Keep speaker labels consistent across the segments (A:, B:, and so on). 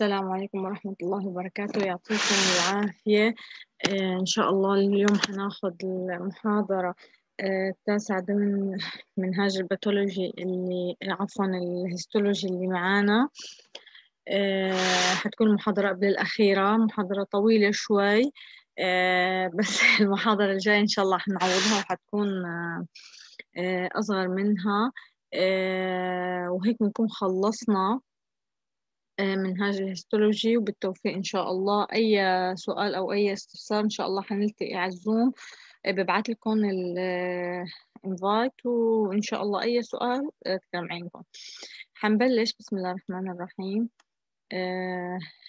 A: السلام عليكم ورحمة الله وبركاته. يعطيكم العافية. آه، إن شاء الله اليوم حناخد المحاضرة آه، التاسعة ضمن منهاج ال pathology اللي عفوا ال histology اللي معانا. آه، حتكون المحاضرة قبل الأخيرة محاضرة طويلة شوي. بس المحاضرة الجاية إن شاء الله حنعوضها وحتكون أصغر منها. وهيك بنكون خلصنا. منهاج ال histology وبالتوفيق إن شاء الله. أي سؤال أو أي استفسار إن شاء الله حنلتقي على ال Zoom. ببعث لكم ال invite وإن شاء الله أي سؤال تكرم عينكم حنبلش. بسم الله الرحمن الرحيم.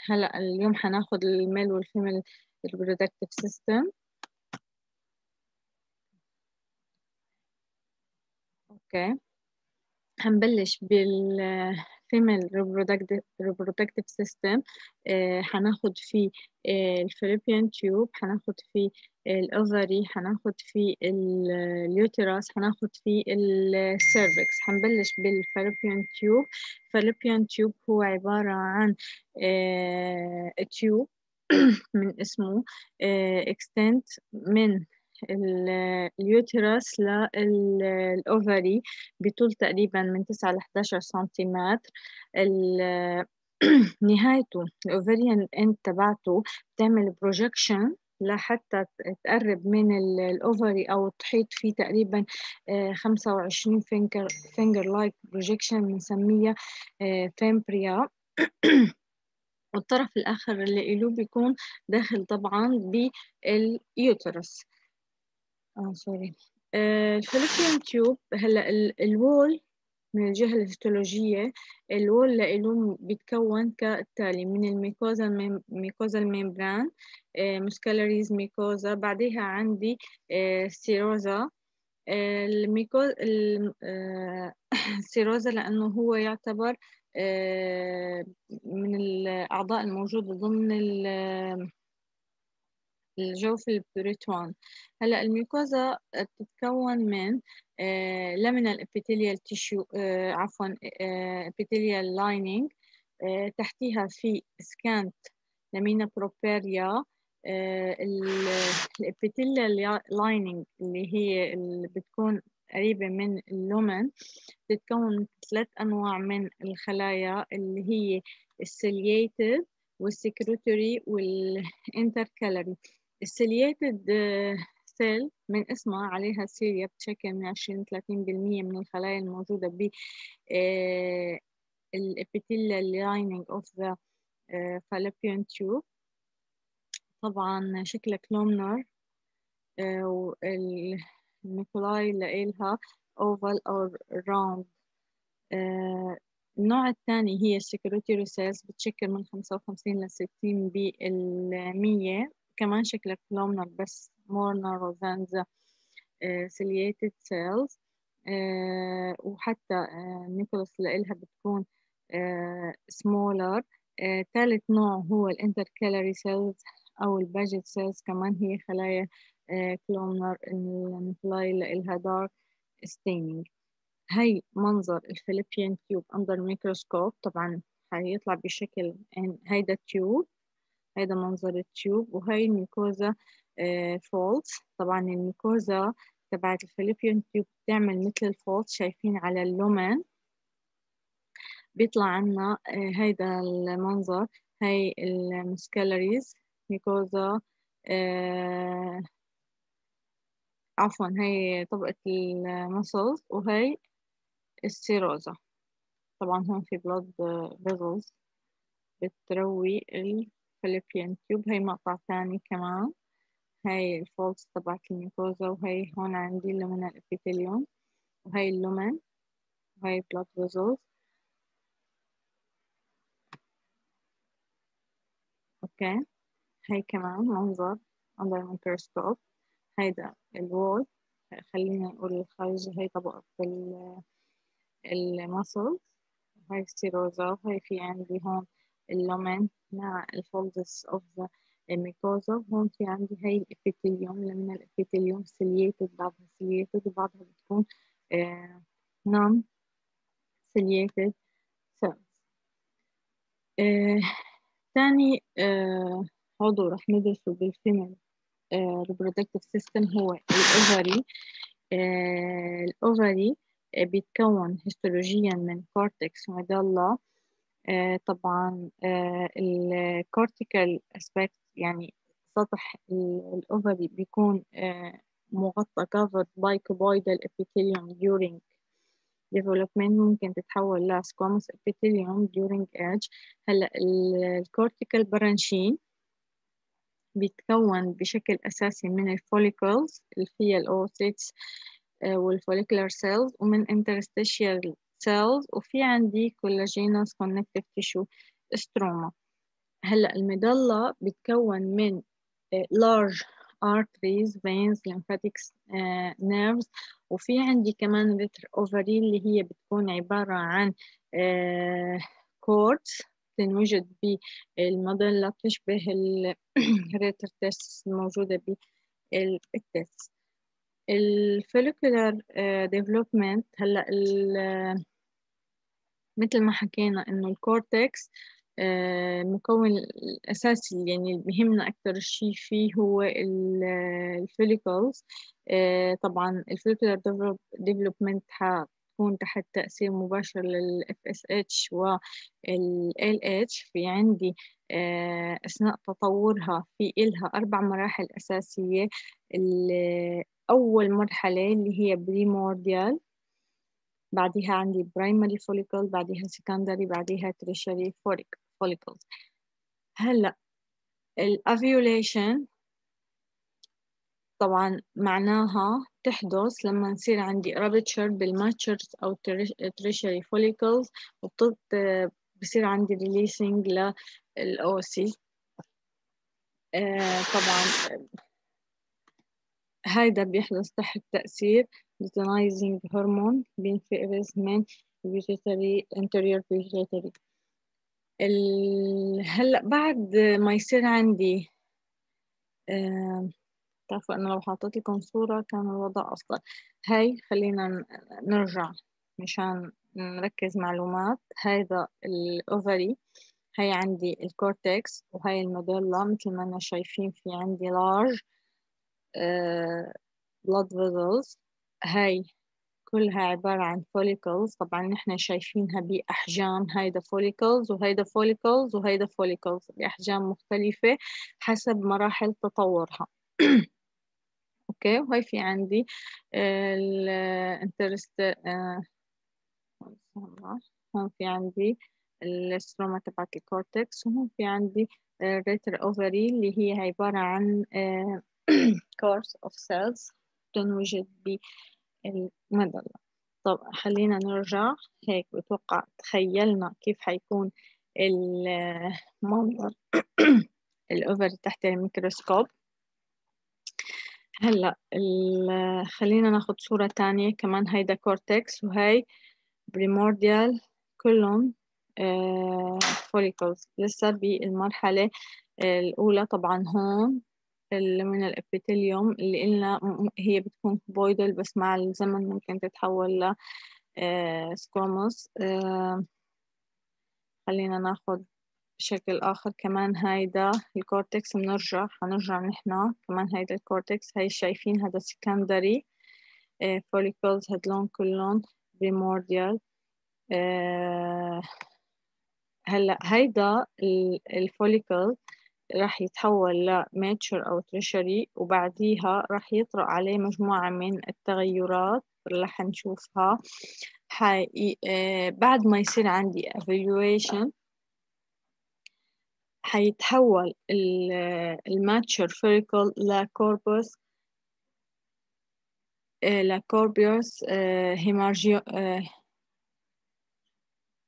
A: هلا اليوم حناخد ال male وال female reproductive system. أوكي. حنبلش بال female reproductive, reproductive system آه حناخد فيه آه ال fallopian tube حناخد فيه ال ovary حناخد فيه ال uterus حناخد فيه ال cervix حنبلش بال fallopian tube fallopian tube هو عبارة عن آه tube من اسمه extend من ال uterus لل ovary بطول تقريبا من 9 ل 11 سنتيمتر. نهايته ال ovarian end تبعته بتعمل projection لحتى تقرب من ال ovary أو تحيط فيه تقريبا 25 finger finger-like projection بنسميها fimbria والطرف الآخر اللي له بيكون داخل طبعا بال uterus آه sorry آه ال fallopian tube هلأ ال wall من الجهة الهيستولوجية ال wall لإله بيتكون كالتالي من ال mucosa ال mucosa ال membrane muscularis mucosa بعدها عندي آه serosa. آه ال mucosa ال serosa لأنه هو يعتبر من الأعضاء الموجودة ضمن الجوف البريتوان هلا ال mucosa بتتكون من luminal epithelial tissue عفوا epithelial lining تحتيها في scant lamina propria ال epithelial lining اللي هي اللي بتكون قريبة من ال lumen بتتكون من ثلاث أنواع من الخلايا اللي هي السيلياتد والسكروتوري والانتركالري السيلياتد سيل من اسمها عليها cilia بتشكل من 20 30% من الخلايا الموجودة ب ال epithelial lining of the fallopian tube. طبعا شكلها columnar وال nuclei اللي إلها oval أو round. النوع الثاني هي ال secretory cells بتشكل من 55 ل 60 بالمية. كمان شكلها columnar بس more narrow than the uh, ciliated cells. uh, وحتى nucleus uh, لإلها بتكون smaller. ثالث نوع هو ال intercalary cells أو ال peg cells كمان هي خلايا columnar ال nuclei لإلها dark staining. هي منظر ال fallopian tube under الميكروسكوب طبعا هيطلع بشكل هيدا tube هيدا منظر ال tube وهي ال mucosa folds طبعا ال mucosa تبعت ال fallopian tube بتعمل مثل ال folds شايفين على ال lumen بيطلع عنا هيدا المنظر هي ال muscularis mucosa آه عفوا هي طبقة ال muscles وهي ال serosa. طبعا هون في blood vessels بتروي ال fallopian tube هي مقطع ثاني كمان. هاي ال folds تبعت ال mucosa وهي هون عندي ال lumen ال epithelium وهي ال lumen وهي blood vessels أوكي. هي كمان منظر under الميكروسكوب هيدا ال wall خلينا نقول الخارجي هي طبقة ال muscles هاي ال serosa وهي في عندي هون ال lumen مع ال folds of the ال mucosa هون في عندي هاي ال epithelium اللي من ال epithelium ciliated بعضها ciliated وبعضها بتكون non-ciliated cells تاني عضو رح ندرسه بال female reproductive system هو ال ovary. ال ovary بيتكون هيستولوجيا من cortex و medulla طبعا ال cortical aspect يعني سطح ال ovary بيكون مغطى covered by cuboidal epithelium during development. ممكن تتحول ل squamous epithelium during age. هلأ ال cortical parenchyma بيتكون بشكل أساسي من ال follicles اللي فيها ال oocytes وال follicular cells ومن interstitial cells وفي عندي collagenous connective tissue stroma هلأ ال medulla بتكون من large arteries veins lymphatic uh, nerves. وفي عندي كمان rete ovarii اللي هي بتكون عبارة عن uh, cords تنوجد بال medulla بتشبه ال rete testis الموجودة بال testis ال follicular development هلأ مثل ما حكينا إنه ال cortex المكون الأساسي يعني اللي بيهمنا أكتر شيء فيه هو ال follicles طبعا ال follicular development حتكون تحت تأثير مباشر لل FSH وال LH في عندي أثناء تطورها في إلها أربع مراحل أساسية. أول مرحلة اللي هي primordial بعدها عندي primary follicle بعدها secondary بعدها tertiary follicles. هلأ الأفيوليشن طبعا معناها تحدث لما نصير عندي rupture بالماتشرز أو tertiary follicles بصير عندي releasing للأوسي آه طبعا هيدا بيحدث تحت تأثير luteinizing hormone بينفرز من pituitary anterior pituitary هلأ بعد ما يصير عندي بتعرفوا انه لو حطيت لكم صورة كان الوضع أفضل. هاي خلينا نرجع مشان نركز معلومات. هذا ال ovary هاي عندي ال cortex وهاي ال medulla مثل ما أنا شايفين في عندي large. Blood vessels. هاي كلها عبارة عن follicles. طبعا نحن شايفينها بأحجام. هيدا follicles وهيدا follicles وهيدا follicles. بأحجام مختلفة حسب مراحل تطورها. أوكي؟ وهي في عندي ال interst هون في عندي ال stroma تبعت ال cortex وهون في عندي ال rete ovarii اللي هي عبارة عن cords of cells تنوجد بال medulla طب خلينا نرجع هيك بتوقع تخيلنا كيف حيكون المنظر ال ovary تحت الميكروسكوب. هلأ خلينا ناخد صورة تانية. كمان هيدا cortex وهي primordial كلهم follicles لسه بالمرحلة الأولى طبعا هون. من ال epithelium اللي قلنا هي بتكون cuboidal بس مع الزمن ممكن تتحول ل squamous خلينا ناخد بشكل آخر. كمان هيدا ال cortex بنرجع حنرجع نحنا كمان هيدا ال cortex هاي شايفين هذا secondary follicles هدلون كلهم primordial هلا هيدا ال follicle راح يتحول ل mature أو tertiary وبعديها راح يطرأ عليه مجموعة من التغيرات اللي حنشوفها حي... آه بعد ما يصير عندي ovulation حيتحول ال mature follicle ل corpus ل corpus hemorrhagi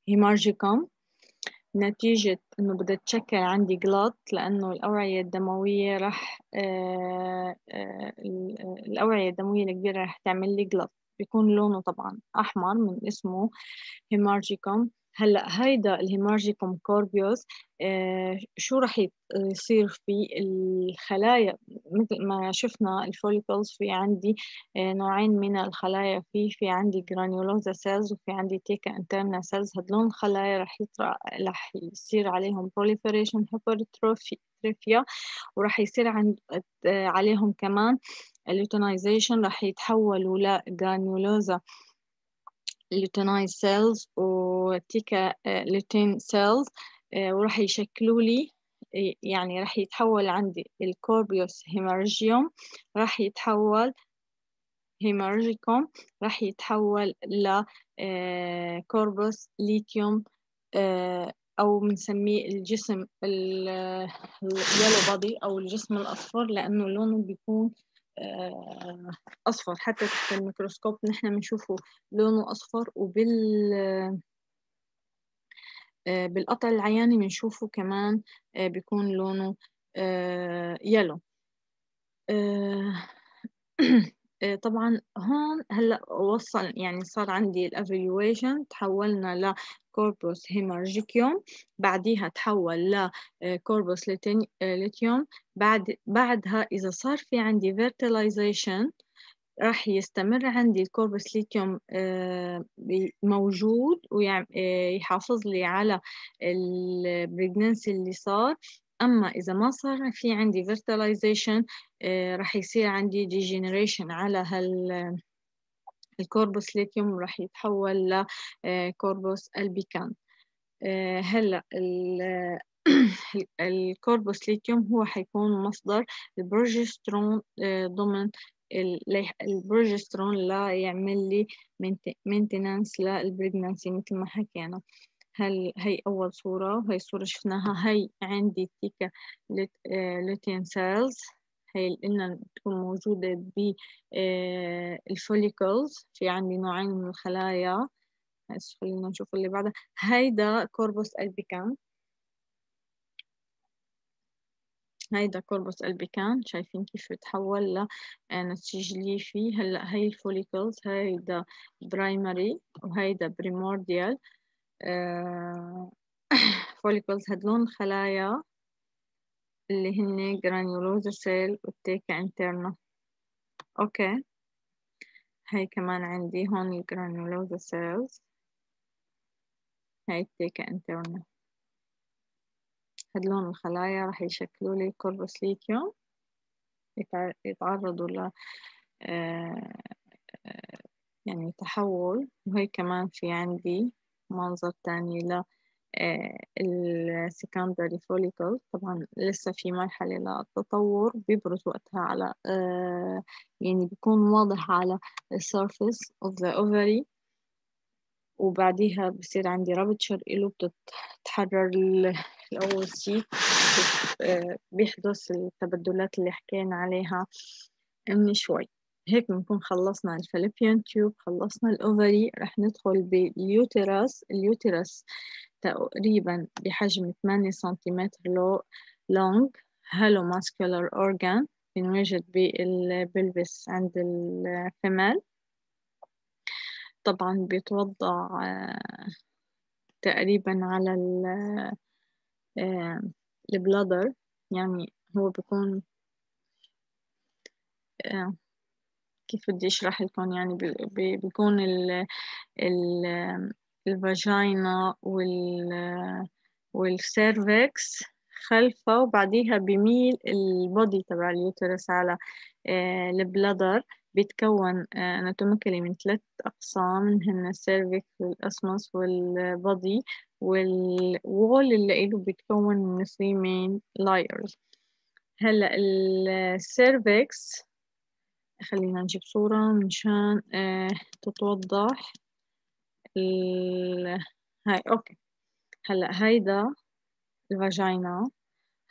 A: hemorrhagicum نتيجة إنه بدها تشكل عندي clot لأنه الأوعية الدموية راح آه آه الأوعية الدموية الكبيرة راح تعمل لي clot بيكون لونه طبعا أحمر من اسمه hemorrhagicum هلأ هيدا ال hemorrhagicum corpus آه شو رح يصير في الخلايا؟ مثل ما شفنا ال follicles في عندي آه نوعين من الخلايا في في عندي granulosa cells وفي عندي theca interna cells هدلون الخلايا رح يطرح رح يصير عليهم proliferation hypertrophy ورح يصير عند آه عليهم كمان ال luteinization رح يتحولوا ل granulosa luteinized cells و theca lutein cells وراح يشكلوا لي يعني راح يتحول عندي ال corpus hemorrhagicum راح يتحول hemorrhagicum راح يتحول ل corpus luteum أو بنسميه الجسم ال yellow body أو الجسم الأصفر لأنه لونه بيكون أصفر. حتى تحت الميكروسكوب نحن بنشوفه لونه أصفر وبال بالقطع العياني بنشوفه كمان بيكون لونه yellow طبعا هون هلأ وصل يعني صار عندي الافيويشن تحولنا ل corpus hemorrhagicum بعديها تحول ل corpus luteum بعد بعدها إذا صار في عندي fertilization راح يستمر عندي ال corpus luteum موجود ويحافظ لي على ال pregnancy اللي صار. أما إذا ما صار في عندي fertilization راح يصير عندي degeneration على هال ال corpus luteum راح يتحول ل corpus albicans. هلأ ال corpus luteum هو حيكون مصدر البروجسترون ضمن البروجسترون لا يعمل لي maintenance لل pregnancy مثل ما حكينا. هل هي أول صورة؟ وهي الصورة شفناها. هي عندي theca lutein cells هي قلنا بتكون موجودة بال follicles في عندي نوعين من الخلايا. خلينا نشوف اللي بعدها هيدا corpus albicans هيدا corpus albicans شايفين كيف تحول لنسيج ليفي هلأ هي ال follicles هيدا primary وهيدا primordial follicles هدلون الخلايا اللي هن granulosa cell وال theca interna okay. هاي كمان عندي هون ال granulosa cells هاي ال theca interna هدلون الخلايا راح يشكلوا لي corpus luteum يتعرضوا ل يعني تحول. وهي كمان في عندي منظر تاني ل ال secondary follicle طبعا لسه في مرحلة للتطور بيبرز وقتها على يعني بيكون واضح على ال surface of the ovary. وبعديها بصير عندي rupture إله بتتحرر الأول شيء بيحدث التبدلات اللي حكينا عليها من شوي. هيك بنكون خلصنا ال fallopian tube خلصنا ال ovary رح ندخل بال uterus ال uterus تقريبا بحجم 8 سنتيمتر لو long hollow muscular organ بنوجد بال pelvis عند ال female طبعا بيتوضع تقريبا على ال bladder يعني هو بيكون كيف بدي أشرح لكم يعني بيكون ال ال vagina وال وال cervix خلفه وبعديها بميل ال body تبع ال uterus على ال bladder بيتكون anatomically من ثلاث أقسام هن ال cervix والاسمس والبودي والوول اللي له بيتكون من 3 main layers. هلأ السيرفكس خلينا نجيب صورة منشان آه تتوضح ال... هاي okay. هلأ هيدا ال vagina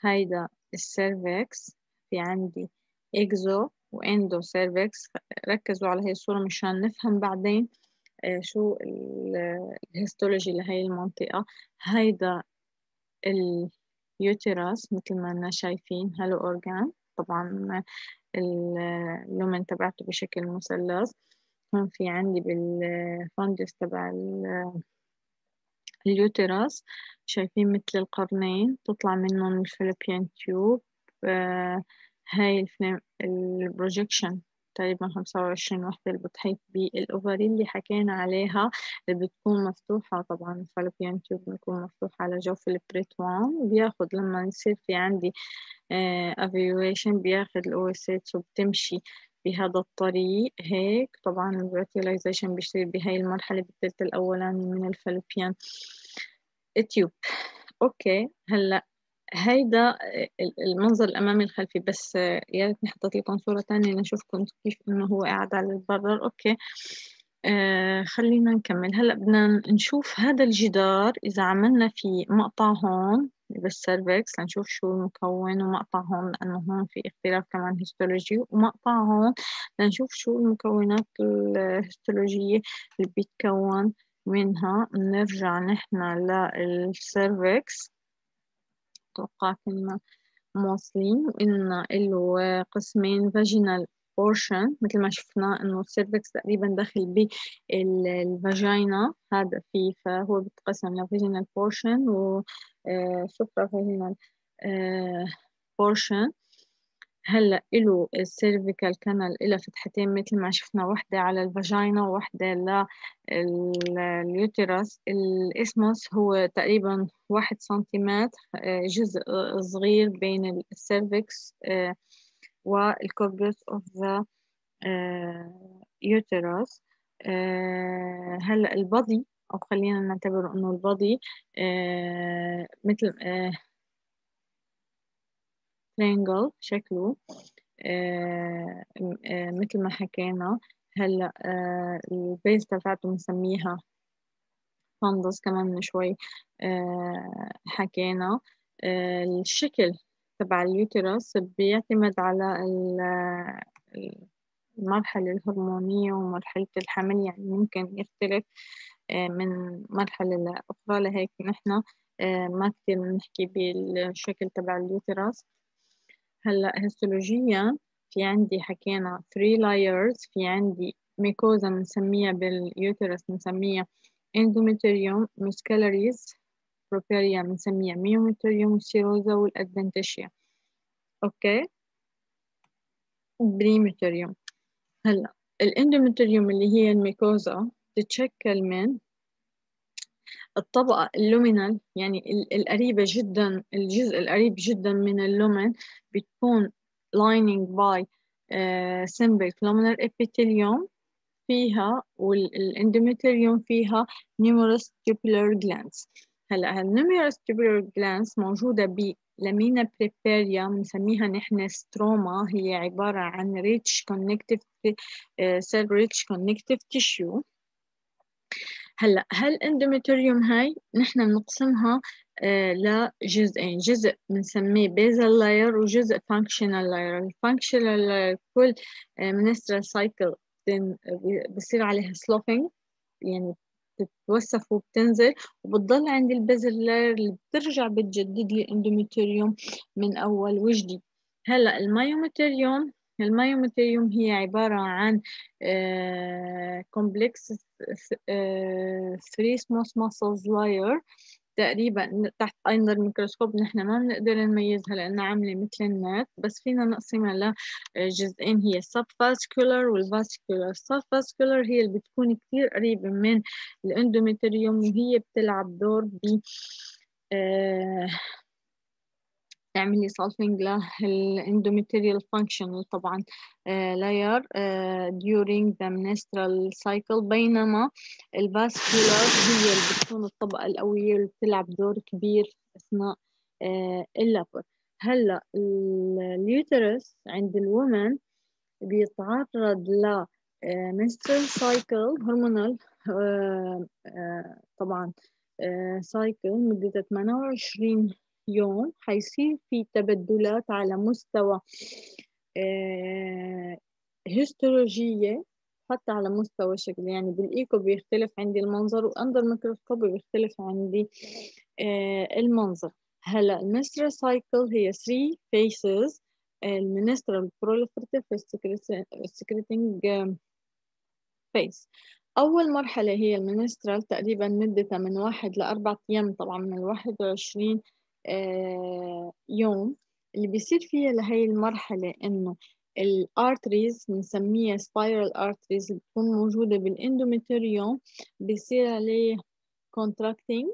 A: هيدا ال cervix في عندي exo و endo cervix. ركزوا على هي الصورة مشان نفهم بعدين آه شو ال histology لهي المنطقة. هيدا ال uterus مثل ما أنا شايفين hollow organ طبعا ال lumen تبعته بشكل مثلث. هون في عندي بال fundus تبع ال uterus شايفين مثل القرنين تطلع منهم ال fallopian tube. آه هاي ال projection تقريبا خمسة وعشرين وحدة اللي بتحيط بال ovary اللي حكينا عليها اللي بتكون مفتوحة طبعا ال fallopian tube بتكون مفتوحة على جوف البريتوان بياخد لما يصير في عندي افيويشن بياخد ال oocytes وبتمشي بهذا الطريق هيك. طبعا الفيرتيلايزيشن بيصير بهاي المرحلة بالثلث الأولاني من ال fallopian tube. okay هلأ هيدا المنظر الأمامي الخلفي. بس يا ريتني حطيت لكم صورة تانية نشوفكم كيف إنه هو قاعد على ال bladder. okay. آه خلينا نكمل. هلأ بدنا نشوف هذا الجدار إذا عملنا في مقطع هون بال cervix لنشوف شو المكون ومقطع هون لأنه هون في اختلاف كمان هيستولوجي ومقطع هون لنشوف شو المكونات الهيستولوجية اللي بيتكون منها. بنرجع نحن لل cervix أتوقع كنا مواصلين وإن له قسمين vaginal portion مثل ما شفنا إنه ال cervix تقريبا داخل بال vagina هذا فيه فهو بيتقسم ل vaginal portion و supravaginal portion. هلأ إله ال cervical canal إلى فتحتين مثل ما شفنا وحدة على ال vagina ووحدة لل uterus ال isthmus هو تقريبا واحد سنتيمتر آه، جزء صغير بين ال cervix آه، وال corpus of the uterus هلأ ال body أو خلينا نعتبر إنه ال body آه، مثل triangle شكله. آه آه مثل ما حكينا هلا آه البيز تبعته بنسميها فندس كمان من شوي. حكينا الشكل تبع اليوترس بيعتمد على المرحلة الهرمونية ومرحلة الحمل يعني ممكن يختلف من مرحلة لأخرى. لهيك نحن ما كتير بنحكي بالشكل تبع اليوترس هلأ histology في عندي حكينا 3 layers في عندي mucosa بنسميها بال uterus بنسميها endometrium muscularis propria بنسميها myometrium serosa وال adventitia okay؟ perimetrium هلأ ال endometrium اللي هي ال mucosa تتشكل من الطبقة ال luminal يعني القريبة جدا الجزء القريب جدا من ال lumen بتكون lining by uh, simple columnar epithelium فيها وال endometrium فيها numerous tubular glands. هلأ هال numerous tubular glands موجودة ب lamina propria بنسميها نحن stroma هي عبارة عن rich connective uh, cell rich connective tissue. هلا هال endometrium هاي نحن بنقسمها آه لجزئين جزء بنسميه basal layer وجزء functional layer ال functional layer كل آه menstrual cycle بصير عليها sloughing يعني بتتوسف وبتنزل. وبتضل عند ال basal layer اللي بترجع بتجدد لي ال endometrium من أول وجديد هلا ال myometrium ال myometrium هي عبارة عن complex three smooth muscles layer تقريبا تحت under ال microscope نحن ما بنقدر نميزها لأنها عاملة مثل النت بس فينا نقسمها لجزئين هي وال vascular ال sub vascular هي اللي بتكون كثير قريبة من ال endometrium وهي بتلعب دور ب آه تعملي sloughing لل endometrial function طبعا uh, layer uh, during the menstrual cycle. بينما ال vascular هي اللي بتكون الطبقة القوية اللي بتلعب دور كبير أثناء uh, ال labor هلأ ال uterus عند ال women بيتعرض ل menstrual cycle hormonal طبعا cycle مدة 28 يوم حيصير في تبدلات على مستوى آه، histology حتى على مستوى شكل. يعني بالإيكو بيختلف عندي المنظر و under microscope بيختلف عندي آه، المنظر. هلأ ال menstrual cycle هي 3 phases. ال menstrual proliferative secreting phase. أول مرحلة هي ال menstrual تقريبا مدتها من واحد لأربعة أيام طبعا من الواحد وعشرين يوم اللي بيصير فيها لهي المرحلة إنه ال arteries بنسميها spiral arteries بتكون موجودة بال endometrium بيصير عليه contracting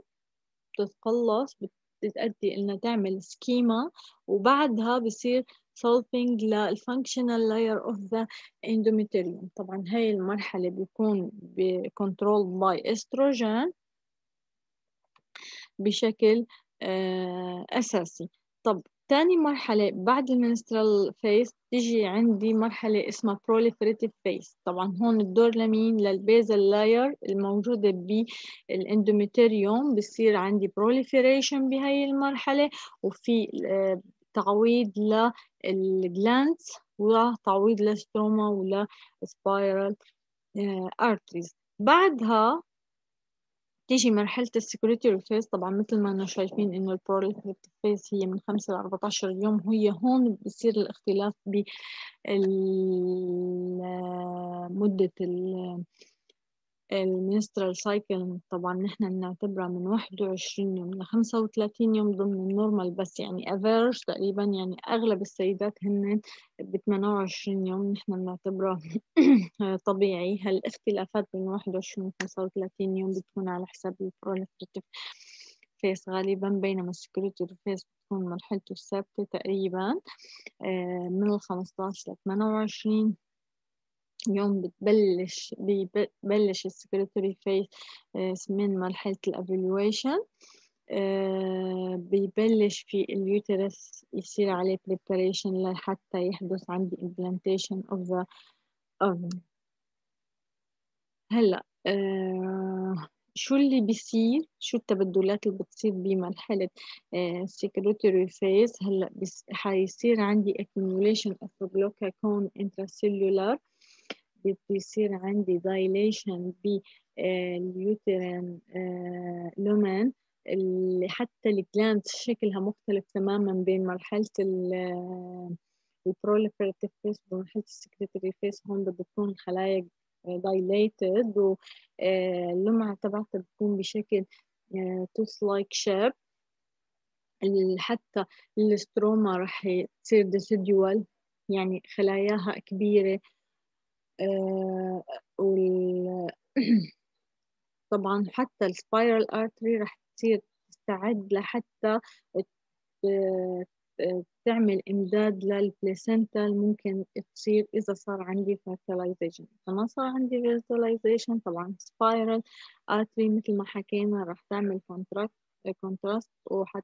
A: بتتقلص بتأدي إنها تعمل ischemia وبعدها بصير sloughing لل functional layer of the endometrium. طبعا هاي المرحلة بيكون controlled by estrogen بشكل آه، أساسي. طب تاني مرحلة بعد ال menstrual phase تيجي عندي مرحلة اسمها proliferative phase. طبعا هون الدور لمين؟ لل basal layer الموجودة بال endometrium بصير عندي proliferation بهاي المرحلة وفي آه، تعويض لل glands وتعويض لل stroma ولل spiral arteries بعدها تيجي مرحلة ال secretory phase طبعا مثل ما إنه شايفين إنه ال proliferative phase هي من خمسة ل 14 يوم هي هون بصير الاختلاف ب مدة ال menstrual cycle طبعا نحن بنعتبرها من 21 يوم ل 35 يوم ضمن ال normal بس يعني average تقريبا يعني أغلب السيدات هن ب 28 يوم نحن بنعتبرها طبيعي. هالاختلافات بين 21 و 35 يوم بتكون على حساب ال proliferative phase غالبا بينما ال secretory phase بتكون مرحلته الثابتة تقريبا آه، من ال 15 ل 28 يوم بتبلش ببلش ال secretory phase من مرحلة ال ovulation آه، بيبلش في ال uterus يصير عليه preparation لحتى يحدث عندي implantation of the oven. هلأ آه شو اللي بيصير؟ شو التبدلات اللي بتصير بمرحلة secretory phase هلأ حيصير عندي accumulation of glucagon intracellular. بيصير عندي dilation باليوترين لومن اللي حتى الجلاند شكلها مختلف تماما بين مرحلة ال proliferative phase ومرحلة ال secretory phase هون بتكون الخلايا dilated واللمعة تبعتها بتكون بشكل tooth like shape حتى ال stroma رح تصير decidual يعني خلاياها كبيرة آه، طبعا حتى ال spiral artery راح تصير تستعد لحتى تعمل إمداد لل placenta ممكن تصير إذا صار عندي fertilization. إذا ما صار عندي fertilization طبعا spiral artery مثل ما حكينا راح تعمل contract contrast وحت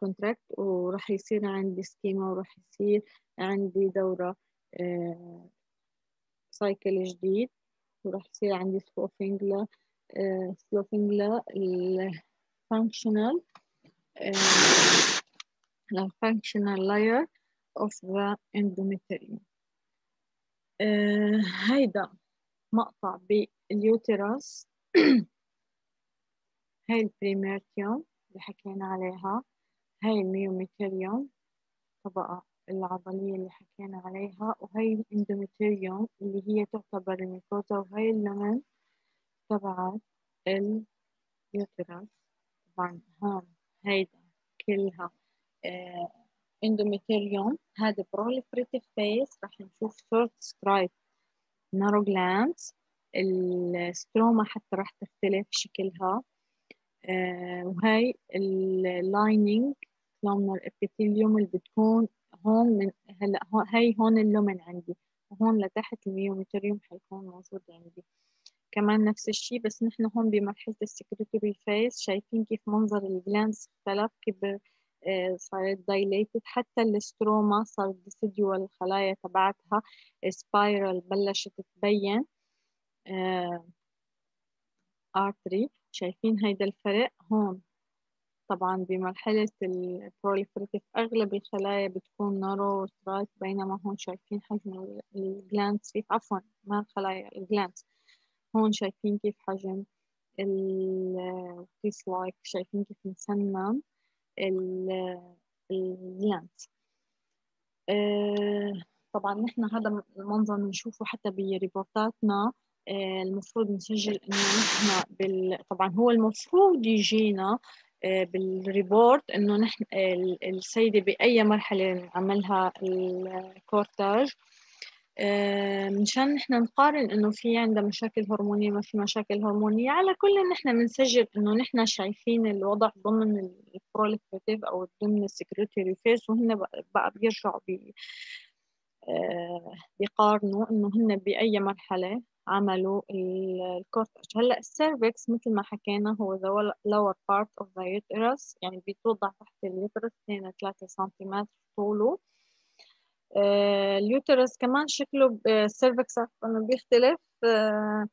A: contract وراح يصير عندي ischemia وراح يصير عندي دورة. cycle جديد. وراح يصير عندي sloughing ل sloughing لل functional لل functional layer of the endometrium. هيدا مقطع بال uterus هاي ال perimetrium اللي حكينا عليها. هاي ال myometrium طبقة العضلية اللي حكينا عليها وهي ال endometrium اللي هي تعتبر ال mucosa وهي ال lumen تبعت ال uterus. طبعا هون هيدا كلها endometrium. هذا proliferative phase راح نشوف short straight narrow glands ال stroma حتى راح تختلف شكلها. آه وهي ال lining columnar epithelium اللي بتكون هون من هلا هي هون ال lumen عندي وهون لتحت ال myometrium حيكون موجود عندي. كمان نفس الشيء بس نحن هون بمرحلة ال secretory phase شايفين كيف منظر ال glands اختلف كيف آه، صارت dilated حتى ال stroma صار decidual الخلايا تبعتها spiral بلشت تبين artery. آه، شايفين هيدا الفرق؟ هون. طبعا بمرحلة ال proliferative أغلب الخلايا بتكون narrow straight بينما هون شايفين حجم ال glands كيف عفوا ما الخلايا ال glands هون شايفين كيف حجم ال cyst like شايفين كيف مسنن ال glands آه، طبعا نحن هذا المنظر بنشوفه حتى ب report اتنا. المفروض نسجل إنه نحن بال... طبعا هو المفروض يجينا بال report إنه نحن السيدة بأي مرحلة عملها ال curettage مشان نحن نقارن إنه في عندها مشاكل هرمونية ما في مشاكل هرمونية على كل نحن بنسجل إنه نحن شايفين الوضع ضمن ال proliferative أو ضمن ال secretory phase وهن بقى بيرجعوا بي بيقارنوا إنه هن بأي مرحلة. عملوا ال curettage. هلأ ال cervix مثل ما حكينا هو the lower part of the uterus يعني بيتوضع تحت ال uterus 2 3 سنتيمتر طوله. آه، ال uterus كمان شكله ال cervix انه بيختلف. آه،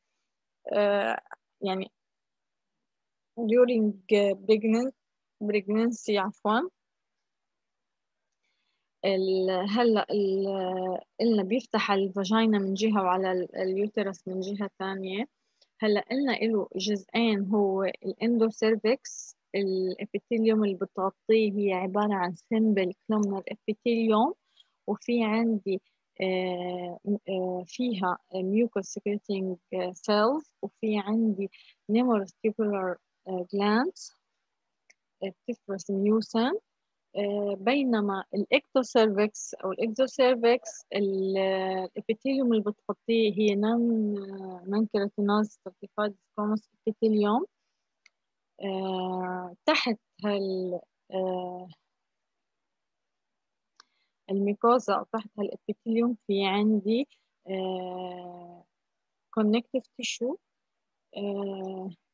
A: آه، يعني during pregnancy عفوا. هلا قلنا بيفتح ال vagina من جهة وعلى ال uterus من جهة ثانية هلا قلنا له جزئين هو ال endocervix ال epithelium اللي بتغطيه هي عبارة عن simple columnar epithelium وفي عندي آه، آه، فيها mucus secreting cells. وفي عندي numerous tubular glands بتفرز mucin بينما ال ectocervix أو ال exocervix ال epithelium اللي بتغطيه هي non non keratinized stratified squamous epithelium تحت هال ال mucosa أو تحت هال epithelium في عندي connective tissue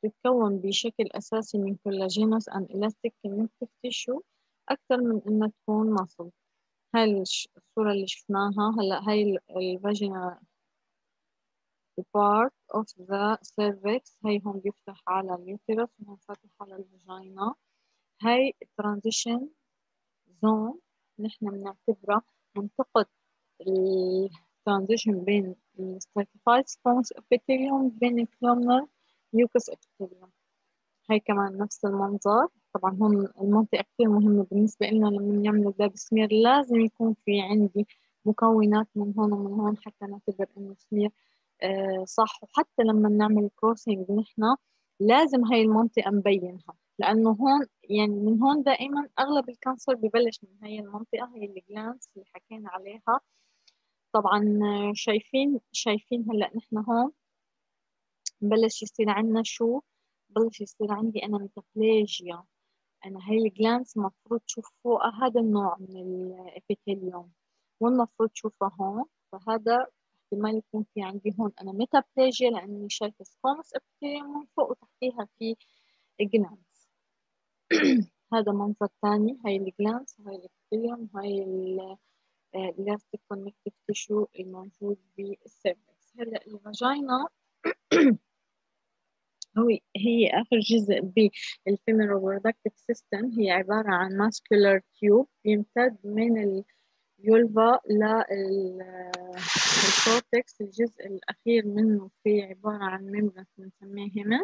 A: تتكون بشكل أساسي من collagenous and elastic connective tissue أكثر من إنها تكون muscle هاي الصورة اللي شفناها. هلا هاي ال vagina part of the cervix. هاي هون بيفتح على ال uterus وهون فاتح على ال vagina. هاي transition zone نحن بنعتبرها منطقة ال transition بين ال stratified squamous epithelium بين ال columnar mucous epithelium هاي كمان نفس المنظر. طبعا هون المنطقة كثير مهمة بالنسبة لنا لما نعمل Pap smear لازم يكون في عندي مكونات من هون ومن هون حتى نعتبر إنه سمير آه صح. وحتى لما نعمل grossing نحن لازم هاي المنطقة نبينها لأنه هون يعني من هون دائما أغلب ال cancer ببلش من هاي المنطقة هي ال glands اللي حكينا عليها. طبعا شايفين شايفين هلأ نحن هون بلش يصير عندنا شو؟ بلش يصير عندي أنا metaplasia أنا هاي ال glands المفروض تشوف فوقها هذا النوع من ال epithelium والمفروض تشوفها هون. فهذا احتمال يكون في عندي هون أنا metaplasia لأني شايفة squamous epithelium من فوق وتحتيها في glands هذا منظر ثاني هاي ال glands هاي ال epithelium هاي ال elastic connective tissue الموجود بال cervix هلأ ال vagina هو هي آخر جزء بال female reproductive system هي عبارة عن muscular tube بيمتد من ال vulva لل cervix الجزء الأخير منه في عبارة عن membranous بنسميه hymen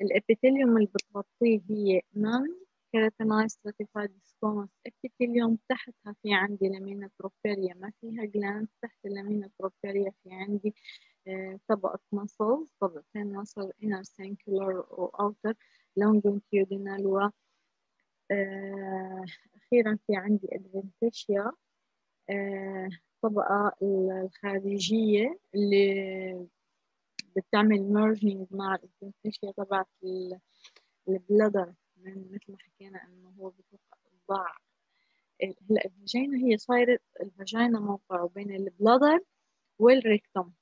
A: ال epithelium اللي بتغطيه هي non keratinized stratified squamous epithelium. تحتها في عندي lamina propria ما فيها gland تحت ال lamina propria في عندي طبقة muscles طبقتين muscle inner circular و outer longitudinal و آه، أخيرا في عندي adventitia آه، الطبقة الخارجية اللي بتعمل merging مع ال adventitia تبعت ال bladder من مثل ما حكينا إنه هو بضع هلأ ال vagina هي صايرة ال vagina موقعه بين ال bladder وال rectum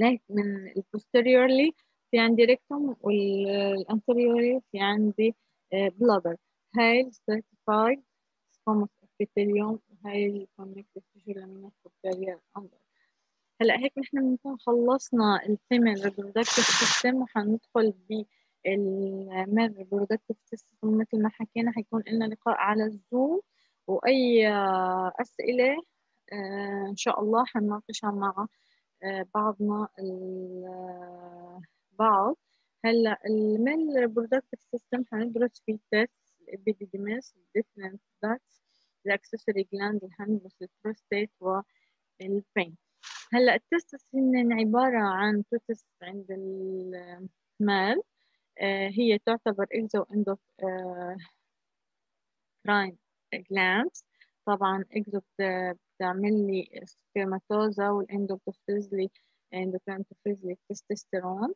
A: من ال posteriorly في عندي rectum وال anteriorly في عندي bladder هاي ال stratified squamous epithelium وهاي ال connective tissue lamina بوستيريور اندر هلا هيك نحن بنكون خلصنا ال female reproductive system وحندخل بال male reproductive system مثل ما حكينا حيكون لنا لقاء على الزوم وأي أسئلة آه، إن شاء الله حنناقشها مع آه، بعضنا البعض هلا ال male reproductive system حندرس فيه تيست الابيديديميس الديفرنت داكس الاكسسوري جلاند الهند البروستيت والبين هلا ال testes هن عبارة عن توتس عند المال آه، هي تعتبر exo endocrine glands طبعا exo بتعمل لي spermatozoa وال endo بتفرز لي endocrine لي testosterone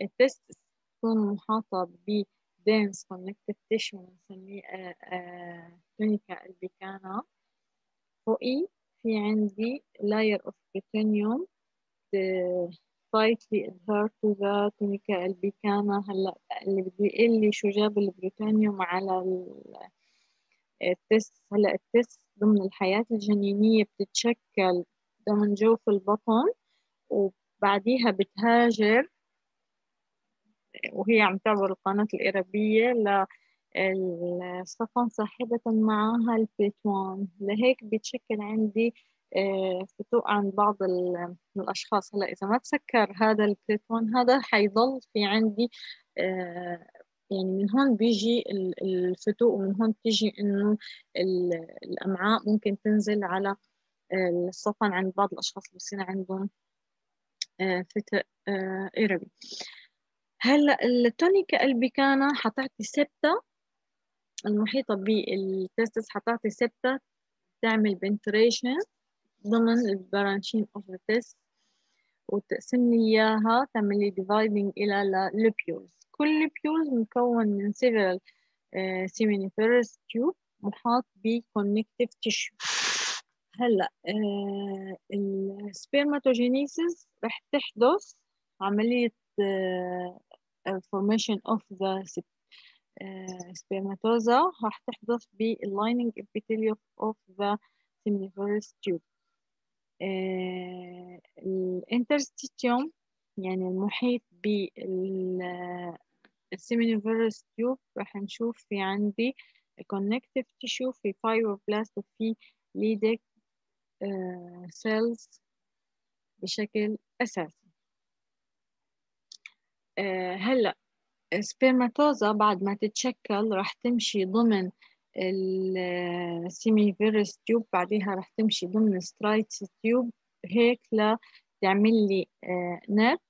A: ال testes تكون محاطة ب dense connective tissue بنسميه tunica albuginea فوقي في عندي layer of peritoneum slightly adhere to the tunica albuginea. هلأ اللي بده يقول لي شو جاب ال peritoneum على ال testes هلأ ال testes ضمن الحياة الجنينية بتتشكل ضمن جوف البطن وبعديها بتهاجر وهي عم تعبر القناة الإربية للصفن ساحبة معها البريتوان. لهيك بيتشكل عندي آه، فتوق عند بعض الأشخاص. هلأ إذا ما تسكر هذا البريتوان هذا حيضل في عندي آه، يعني من هون بيجي الفتوق ومن هون بتيجي إنه الأمعاء ممكن تنزل على الصفن عند بعض الأشخاص اللي بصير عندهم آه، فتق إربي هلأ ال tunica albuginea حتعطي septa. المحيطة بال testes حتعطي septa تعمل penetration ضمن ال parenchyma of the testes وتقسم لي إياها تعمل لي dividing إلى lobules كل lobules مكون من several uh, seminiferous tube محاط ب connective tissue هلا uh, ال spermatogenesis رح تحدث عملية uh, formation of the spermatozoa راح تحدث بال lining epithelium of the seminiferous tube ال interstitium يعني المحيط بال seminiferous tube راح نشوف في عندي connective tissue في fibroblast وفي Leydig cells بشكل أساسي. هلا ال spermatozoa بعد ما تتشكل راح تمشي ضمن ال seminiferous tube بعديها راح تمشي ضمن straight tube هيك لتعمل لي net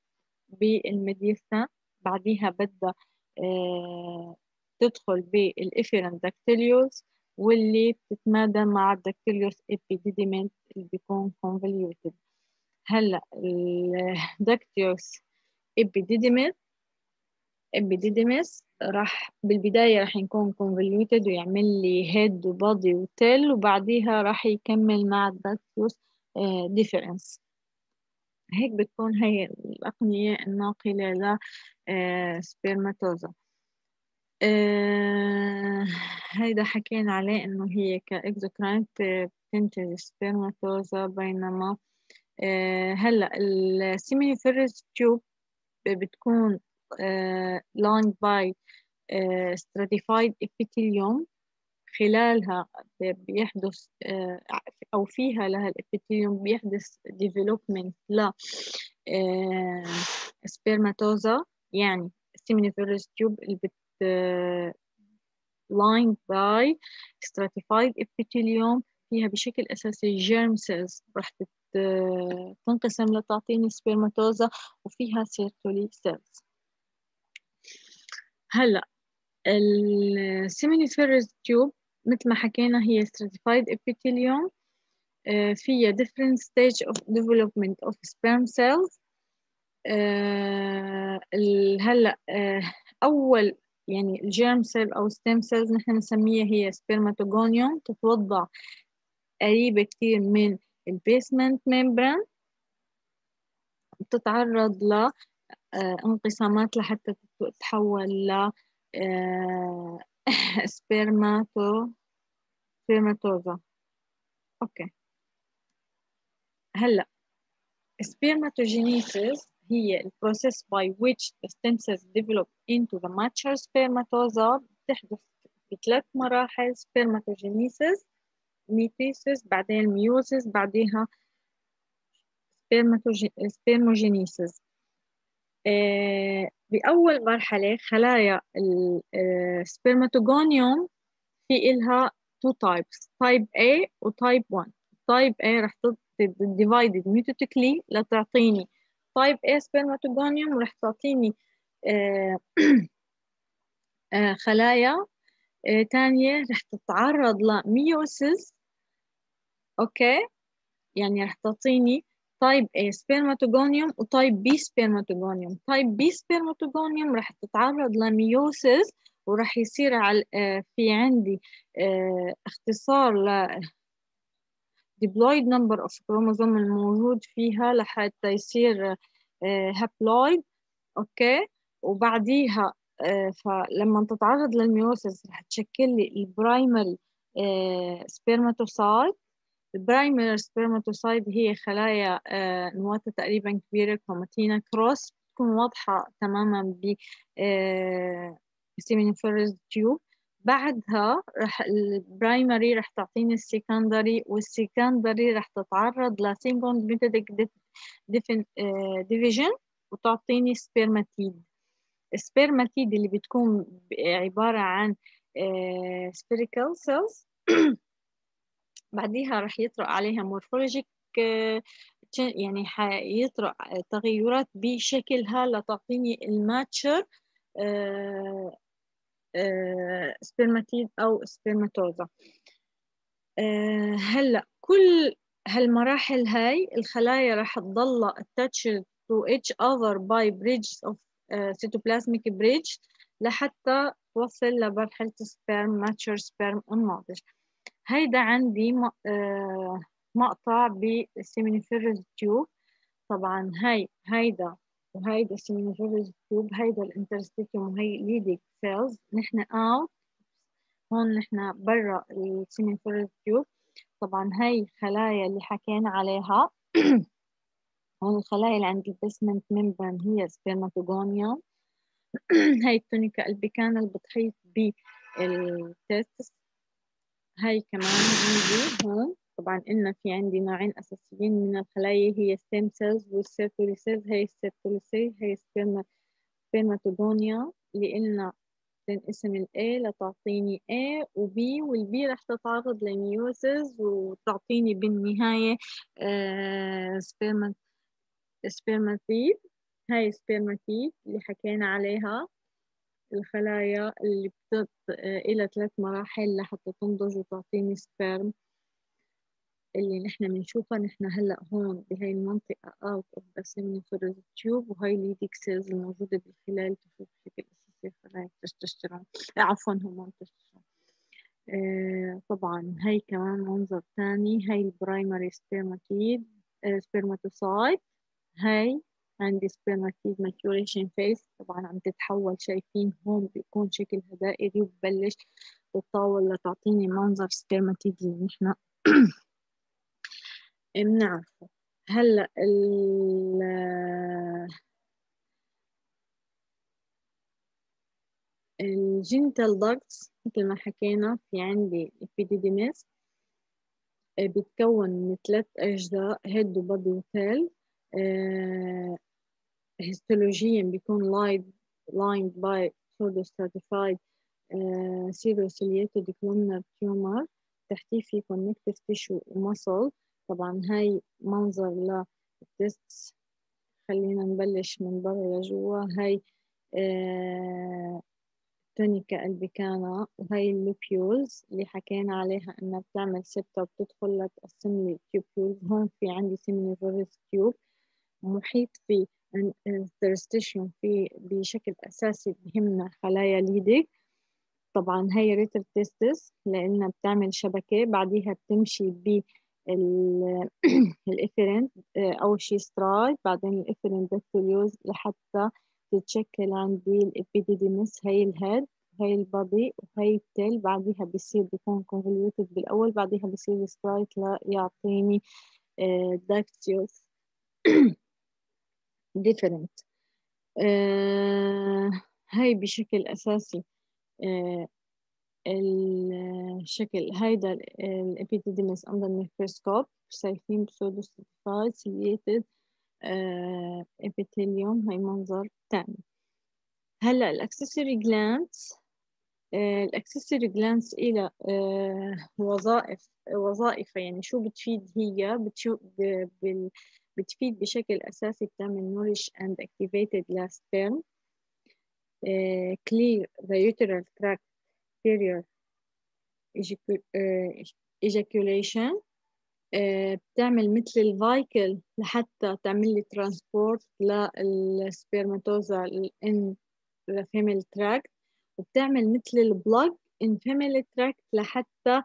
A: بال mediastinum بعديها بدها آه، تدخل بال efferent ductulus واللي بتتمادى مع ال ductulus epididymis اللي بيكون convoluted. هلا ال ductulus epididymis epididymis راح بالبداية راح يكون convoluted ويعمل لي head و body و tail وبعديها راح يكمل مع ال ductus deferens. هيك بتكون هي الأقنية الناقلة ل spermatozoa آه، هيدا حكينا عليه إنه هي ك exocrine بتنتج spermatozoa بينما آه، هلأ ال seminiferous tube بتكون lined by stratified epithelium. خلالها بيحدث أو فيها لها الابيثيليوم بيحدث development ل سبرماتوزا يعني seminiferous tube اللي بت lined by stratified epithelium فيها بشكل أساسي germ cells راح تنقسم لتعطيني spermatozoa وفيها Sertoli cells. هلأ ال seminiferous tube مثل ما حكينا هي stratified epithelium. آه، فيها different stage of development of sperm cells. آه، هلا آه، أول يعني ال germ cell أو stem cells نحن بنسميها هي spermatogonium تتوضع قريبة كتير من ال basement membrane بتتعرض ل انقسامات لحتى تتحول ل spermato spermatozoa okay هلا spermatogenesis هي ال process by which the stem cells develop into the mature spermatozoa بتحدث بثلاث مراحل spermatogenesis mitosis بعدين meiosis بعديها spermiogenesis آه، بأول مرحلة خلايا ال spermatogonium في إلها two types type A و type B type A رح divided mitotically لتعطيني type A spermatogonium رح تعطيني آه آه خلايا آه تانية رح تتعرض ل meiosis أوكي يعني رح تعطيني type A spermatogonium و type B spermatogonium type B spermatogonium رح تتعرض ل meiosis ورح يصير على في عندي اختصار ل diploid number of chromosome الموجود فيها لحتى يصير haploid okay؟ وبعديها فلما تتعرض لل meiosis رح تشكل لي ال primary spermatocyte ال primary spermatocyte هي خلايا نواة تقريبا كبيرة كروماتينا coarse. تكون واضحة تماما ب seminiferous tube بعدها رح ال primary رح تعطيني ال secondary وال secondary رح تتعرض ل second meiotic division وتعطيني spermatid ال spermatid اللي بتكون عبارة عن spherical cells بعديها رح يطرأ عليها morphologic يعني حيطرأ تغيرات بشكلها لتعطيني ال mature spermatid أو spermatozoa هلأ كل هالمراحل هاي الخلايا رح تضل attached to each other by bridges of cytoplasmic bridge لحتى توصل لمرحلة sperm mature sperm الناضج هيدا عندي مقطع بال seminiferous tube. طبعا هاي هيدا وهيدا ال seminiferous tube هيدا ال interstitium وهي Leydig cells نحن out هون نحن برا ال seminiferous tube. طبعا هاي خلايا اللي حكينا عليها. هون الخلايا اللي عند ال basement membrane هي spermatogonia هاي ال tunica albuginea اللي بتحيط بال testis هاي كمان عندي هون. طبعا قلنا في عندي نوعين أساسيين من الخلايا هي stem cells وال Sertoli cells هي السيرتولي هي spermatogonia اللي قلنا تنقسم ال A لتعطيني A و B وال B رح تتعرض ل meiosis وتعطيني بالنهاية آه spermat spermatid هاي spermatid اللي حكينا عليها. الخلايا اللي بتط إلى ثلاث مراحل لحتى تنضج وتعطيني sperm اللي نحن بنشوفها نحن هلأ هون بهاي المنطقة out of the seminiferous tube وهاي ال Leydig cells الموجودة بالخلال تشوف بشكل أساسي خلايا تستوستيرون عفوا هرمون تستوستيرون آه طبعا هاي كمان منظر تاني هاي ال primary spermatid آه spermatocyte هاي عندي spermatid maturation phase. طبعا عم تتحول شايفين هون بيكون شكلها دائري وببلش تتطاول لتعطيني منظر spermatid اللي نحن بنعرفه. هلأ ال ال genital ducts مثل ما حكينا في عندي ال epididymis بيتكون من ثلاث أجزاء head و body و tail هيستولوجيا بيكون lined lined by pseudo stratified ciliated columnar epithelium تحتيه في connective tissue و muscle طبعا هاي منظر لل test خلينا نبلش من برا لجوا. هاي آه tunica albuginea. وهي ال lobules اللي حكينا عليها إنها بتعمل septa وبتدخل لتقسم لي tubules هون في عندي seminiferous tube محيط في interstitium في بشكل أساسي بهمنا خلايا Leydig طبعا هي rete testis لانها بتعمل شبكة بعديها بتمشي ب ال efferent اول شيء straight بعدين ال efferent ductules لحتى تتشكل عندي الإبيديديمس هي الهيد هي البادي وهي التيل بعديها بصير بيكون convoluted بالأول بعديها بصير straight ليعطيني ductus deferens هاي بشكل أساسي الشكل هيدا ال epididymis under microscope شايفين pseudo stratified ciliated epithelium هاي منظر تاني. هلأ ال accessory glands ال accessory glands إلها وظائف وظائف يعني شو بتفيد هي بتشو بتفيد بشكل أساسي بتعمل nourish and activate the sperm clear the urethral tract prior ejaculation. بتعمل مثل ال vehicle لحتى تعمل لي transport لل spermatozoa in female tract وبتعمل مثل ال plug in female tract لحتى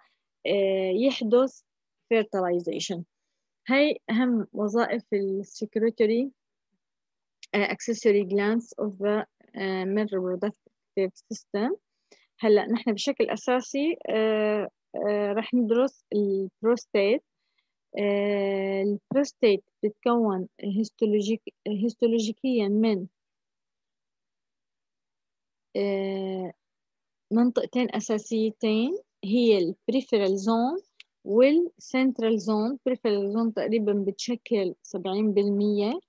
A: يحدث fertilization. هاي أهم وظائف ال secretory accessory glands of the male reproductive system. هلأ نحن بشكل أساسي رح ندرس البروستات البروستات بتتكون histologic هيستولوجيكيا من منطقتين أساسيتين هي ال peripheral zone وال central zone peripheral zone تقريبا بتشكل سبعين بالمية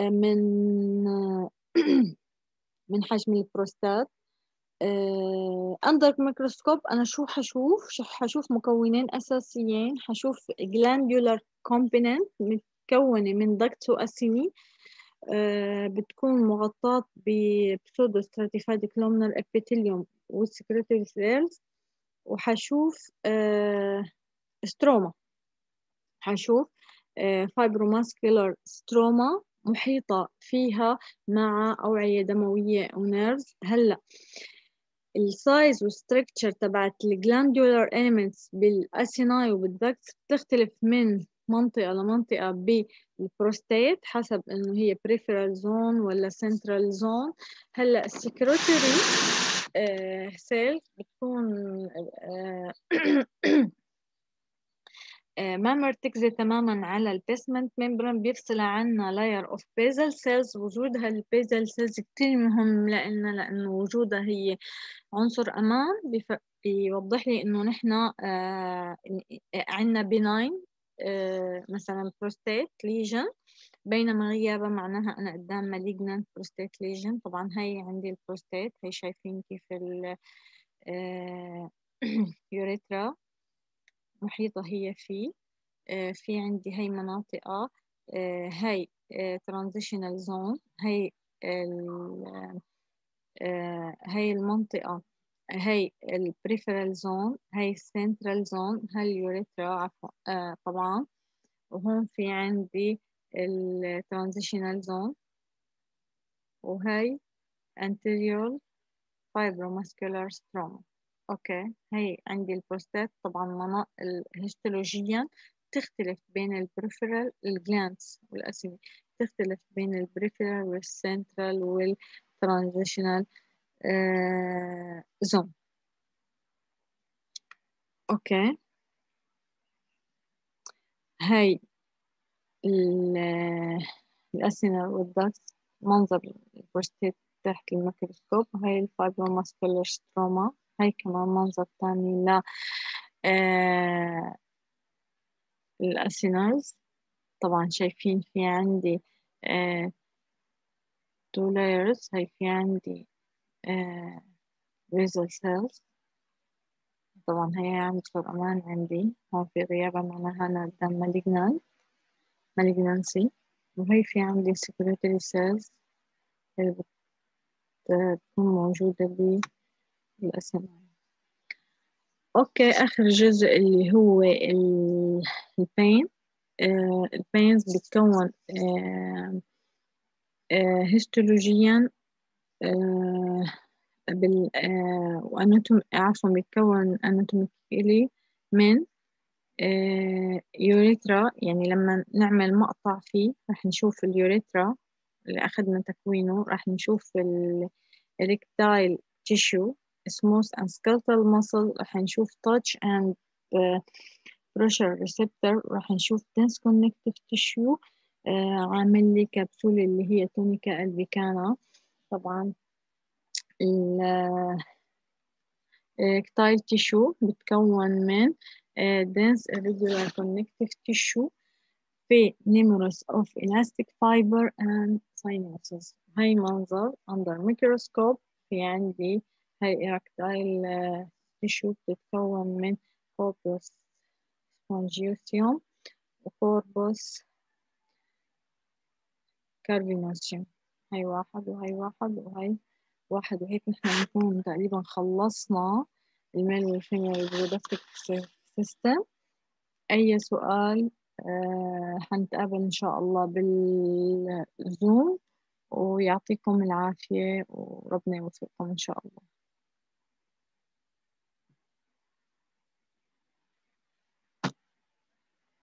A: من من حجم البروستات. under microscope أنا شو حشوف؟ شو حشوف مكونين أساسيين حشوف glandular component متكونة من ducts و acini بتكون مغطاة ب pseudo stratified columnar epithelium وال secretory cells وحشوف stroma. حشوف fibromuscular stroma محيطة فيها مع أوعية دموية و nerves هلأ ال size وال structure تبعت ال glandular elements بال acini وبال ducts بتختلف من منطقة لمنطقة بالبروستات حسب إنه هي peripheral zone ولا central zone. هلأ ال secretory cell بتكون ما مرتكزة تماما على ال basement membrane بيفصل عنا layer of basal cells وجودها ال basal cells كتير مهم لنا لأنه وجودها هي عنصر أمان بيوضح لي إنه نحن آه عنا benign آه مثلا prostate lesion بينما غيابها معناها أنا قدام malignant prostate lesion طبعا هي عندي البروستات هي شايفين كيف ال urethra محيطة هي فيه. في عندي هاي مناطق هاي transitional zone هاي هاي المنطقة هاي ال peripheral zone هاي ال central zone هاي ال urethra عفوا طبعا. وهون في عندي ال transitional zone وهي anterior fibromuscular stroma. okay هي عندي البروستات. طبعا هيستولوجيا تختلف بين ال peripheral ال glands وال acini تختلف بين ال peripheral وال central وال transitional zone okay. هاي ال acini وال ducts منظر البروستات تحت الميكروسكوب هاي ال fibromuscular stroma هاي كمان منظر تاني ل آه ال acini طبعا شايفين في عندي آه two layers هاي في عندي آه basal cells. طبعا هي عنصر أمان عندي هون في غيابها معناها أنا قدام malignant malignancy وهي في عندي secretory cells بتكون موجودة بال acini okay آخر جزء اللي هو ال pen- ال penis بتكون هيستولوجيا بال و anatom- عفوا بيتكون anatomically من urethra يعني لما نعمل مقطع فيه رح نشوف ال urethra اللي أخذنا تكوينه رح نشوف ال erectile tissue smooth and skeletal muscle رح نشوف touch and uh, pressure receptor رح نشوف dense connective tissue uh, عامل لي كبسولة اللي هي tunica albuginea طبعا ال erectile tissue بتكون من dense irregular connective tissue في numerous of elastic fiber and sinuses هاي منظر under microscope في عندي هاي erectile tissue بتتكون من corpus spongiosum و corpus cavernosum هاي واحد وهاي واحد وهاي واحد وهيك نحن نكون تقريبا خلصنا ال male وال female reproductive system أي سؤال آه حنتقابل إن شاء الله بال Zoom. ويعطيكم العافية وربنا يوفقكم إن شاء الله.